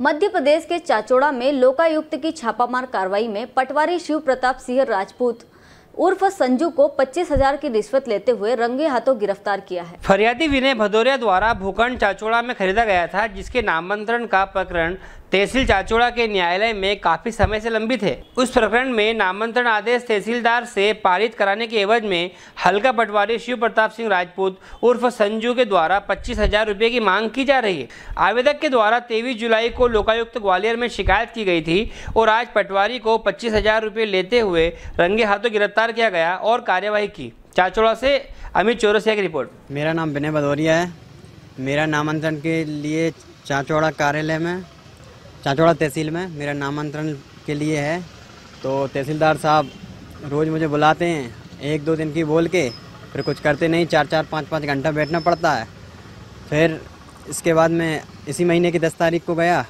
मध्य प्रदेश के चाचोड़ा में लोकायुक्त की छापामार कार्रवाई में पटवारी शिव प्रताप सिंह राजपूत उर्फ़ संजू को पच्चीस हज़ार की रिश्वत लेते हुए रंगे हाथों गिरफ़्तार किया है। फरियादी विनय भदौरिया द्वारा भूखंड चाचोड़ा में खरीदा गया था, जिसके नामांतरण का प्रकरण तहसील चाचोड़ा के न्यायालय में काफ़ी समय से लंबित है। उस प्रकरण में नामांतरण आदेश तहसीलदार से पारित कराने के एवज में हल्का पटवारी शिव प्रताप सिंह राजपूत उर्फ़ संजू के द्वारा पच्चीस हज़ार रुपये की मांग की जा रही है। आवेदक के द्वारा तेईस जुलाई को लोकायुक्त ग्वालियर में शिकायत की गई थी और आज पटवारी को पच्चीस हज़ार लेते हुए रंगे हाथों गिरफ़्तार किया गया और कार्यवाही की। चाचोड़ा से अमित चौरसिया की रिपोर्ट। मेरा नाम विनय भदौरिया है। मेरा नामांतरण के लिए चाचौड़ा कार्यालय में चाचौड़ा तहसील में। मेरा नामांतरण के लिए है। तो तहसीलदार साहब, रोज़ मुझे बुलाते हैं, एक दो दिन की बोल के, फिर कुछ करते नहीं, चार चार, पाँच पाँच घंटा बैठना पड़ता है। फिर इसके बाद मैं इसी महीने की दस तारीख को गया।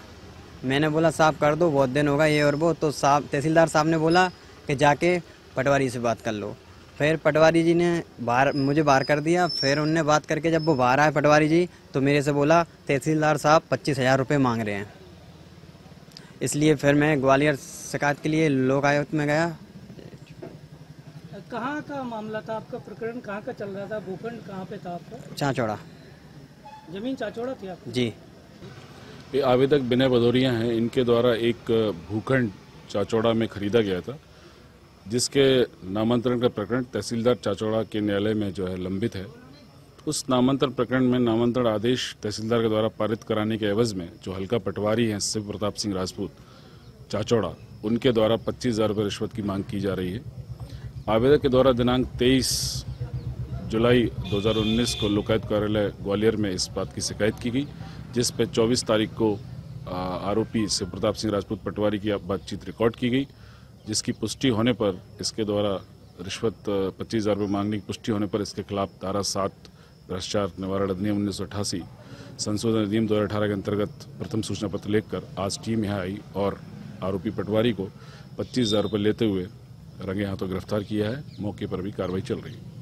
मैंने बोला, साहब, कर दो, बहुत दिन होगा ये और वो। तो साहब, तहसीलदार साहब ने बोला कि जाके पटवारी से बात कर लो। फिर पटवारी जी ने बाहर, मुझे बाहर कर दिया। फिर उनने बात करके, जब वो बाहर आए पटवारी जी तो मेरे से बोला, तहसीलदार साहब, पच्चीस हज़ार रुपये मांग रहे हैं। इसलिए फिर मैं ग्वालियर शिकायत के लिए लोक आयुक्त में गया। कहाँ का मामला था? आपका प्रकरण कहाँ का चल रहा था? भूखंड कहाँ पे था आपका? चाचौड़ा। ज़मीन चाचौड़ा थी आपकी? जी। ये आवेदक विनय भदौरिया हैं। इनके द्वारा एक भूखंड चाचौड़ा में खरीदा गया था जिसके नामांतरण का प्रकरण तहसीलदार चाचौड़ा के न्यायालय में जो है लंबित है। उस नामांतरण प्रकरण में नामांतरण आदेश तहसीलदार के द्वारा पारित कराने के एवज में जो हल्का पटवारी हैं, शिव प्रताप सिंह राजपूत, चाचौड़ा, उनके द्वारा पच्चीस हज़ार रुपये रिश्वत की मांग की जा रही है। आवेदक के द्वारा दिनांक 23 जुलाई 2019 को लोकायुक्त कार्यालय ग्वालियर में इस बात की शिकायत की गई, जिस पर 24 तारीख को आरोपी शिव प्रताप सिंह राजपूत पटवारी की बातचीत रिकॉर्ड की गई, जिसकी पुष्टि होने पर इसके द्वारा रिश्वत, पच्चीस हज़ार रुपये मांगने की पुष्टि होने पर इसके खिलाफ धारा सात भ्रष्टाचार निवारण अधिनियम उन्नीस सौ अठासी संशोधन अधिनियम दो हज़ार अठारह के अंतर्गत प्रथम सूचना पत्र लेकर आज टीम यहाँ आई और आरोपी पटवारी को पच्चीस हज़ार रुपये लेते हुए रंगे हाथों गिरफ़्तार किया है। मौके पर भी कार्रवाई चल रही है।